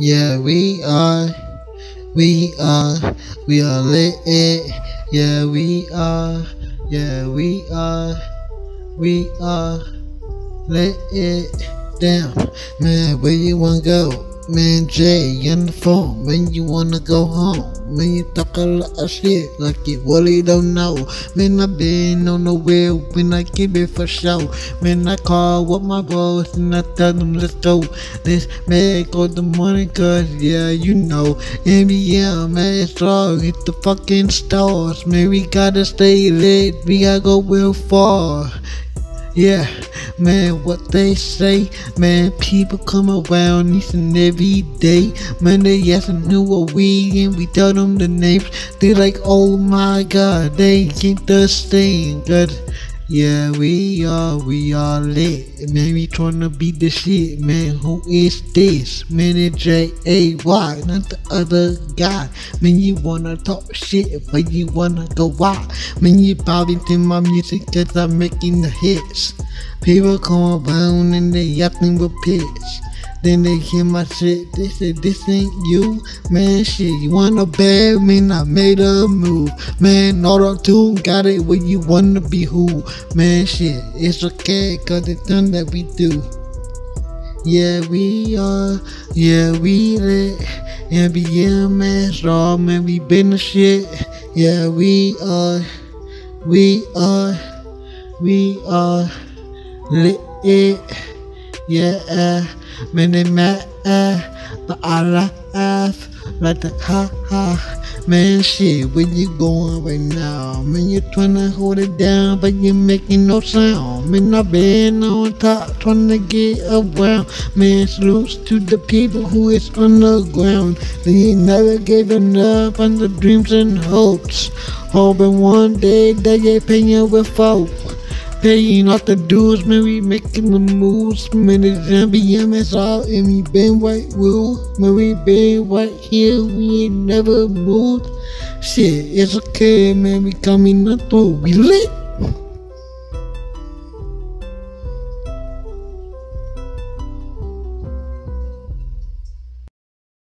Yeah, we are. We are. We are lit. Yeah, we are. Yeah, we are. We are lit. Damn, man, where you wanna go? Man, Jay, in the phone, man, you wanna go home. Man, you talk a lot of shit like you really don't know. Man, I been on the wheel when I keep it for show. Man, I call with my boss and I tell them let's go. Let's make all the money, cause yeah, you know. NBA, man, it's all hit the fucking stars. Man, we gotta stay lit, we gotta go real far. Yeah, man, what they say, man, people come around each and every day. Man, they asking who are we, and we tell them the names. They like, oh my god, they keep the same. Good. Yeah, we are, we are lit. Man, we tryna be the shit, man. Who is this? Man, it's J-A-Y, not the other guy. Man, you wanna talk shit, but you wanna go out. Man, you probably to my music cause I'm making the hits. People come around and they yapping with piss. Then they hear my shit, they say this ain't you. Man, shit, you wanna bad man, I made a move. Man, auto tune got it where you wanna be who. Man, shit, it's okay, cause it's done that we do. Yeah, we are, yeah, we lit. MBM, man, straw, man, we been the shit. Yeah, we are, we are, we are lit. Yeah, man, they mad, but I laugh like the ha ha. Man, shit, where you going right now? Man, you tryna hold it down, but you making no sound. Man, I been on top, tryna get around. Man, salutes to the people who is on the ground. They never gave up on the dreams and hopes. Hoping one day that they paying with folks. Paying off the dues, man, we making the moves. Man, it's MBM, it's all, and we been white rule. Man, we been right here, we ain't never moved. Shit, it's okay, man, we coming up through, we lit.